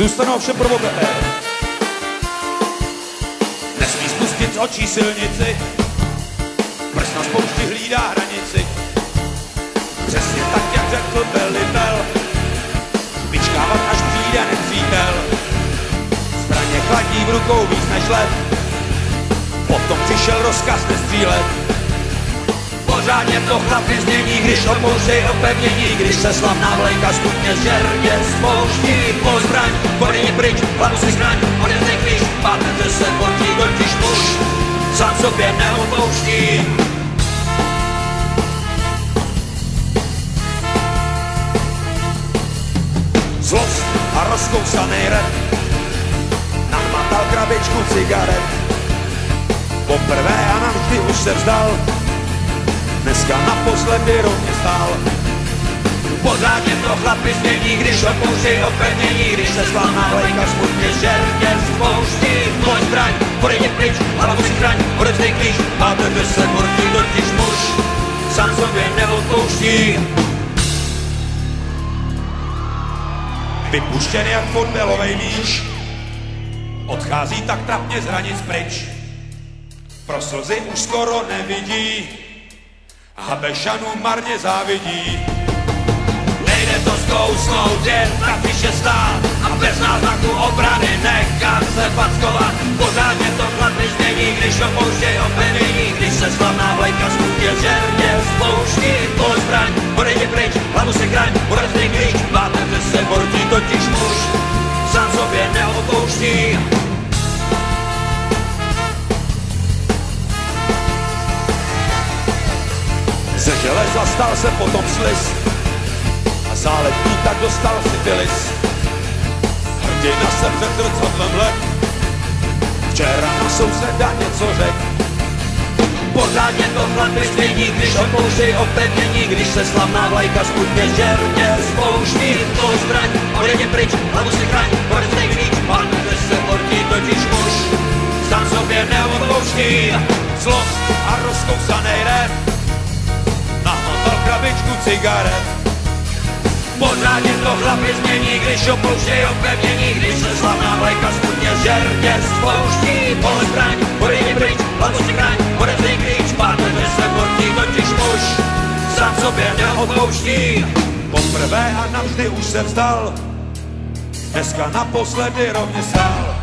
Zůstanou všem pro OBE. Nesmí spustit očí silnici, prst na spoušti hlídá hranici. Přesně tak, jak řekl velitel, vyčkávat, až přijde nepřítel. Zbraně chladí v rukou víc než let, potom přišel rozkaz nestřílet. Pořádně to chlapi změní, když opouštěj opevnění, když se slavná vlajka skutně žerně spouští. Po zbraň, pryč, hlavu si chraň, odevnej klíč, pátete se potí, totiž muž sám sobě neopouští. Zlost a rozkousaný rep Nahmatal krabičku cigaret Poprvé a navždy už se vzdal Dneska naposledy rovně stál Pořádně to chlapi změní, když opouštěj opevnění, když se slavná vlajka smutně žerně spouští. Pojď zbraň, podejně pryč, hlavu si chraň, odevzdej klíč, pátete se mortí, totiž muž sám sobě neodpouští. Vypuštěn jak fotbalovej míč, odchází tak trapně z hranic pryč. Pro slzy už skoro nevidí, a Bešanu marně závidí. Nejde to zkousnout, jen tak píše stát a bez náznaku obrany nechat se packovat. Pořádně to chlapi změní, když opouštěj opevnění, když se slavná vlajka smutně žerně spouští. Po zbraň, odejdi pryč, hlavu si chraň, odevzdej klíč, bátete se bortí, totiž muž sám sobě neopouští. Ze železa stal se potom sliz a záletní tak dostal syfilis. Hrdina se před zrcadlem let, včera na souseda něco řek. Pořádně to chlapi stejní, když opouštěj opevnění, když se slavná vlajka smutně žerně spouští. To zbraň, odejde pryč, hlavu si chraň, odevzdej klíč, pánujte se portí, totiž muž sám sobě neodpouští. Zlost a rozkousanej rep, krabičku cigaret. Pořádně to chlapi změní, když opouštěj opevnění, když se slavná vlajka smutně žerně spouští. Pole zbraň, odejdi pryč, hlavu si chraň, odevzdej klíč, pátete se portí, totiž muž sám sobě neodpouští. Poprvé a navždy už se vzdal, dneska naposledy rovně stál.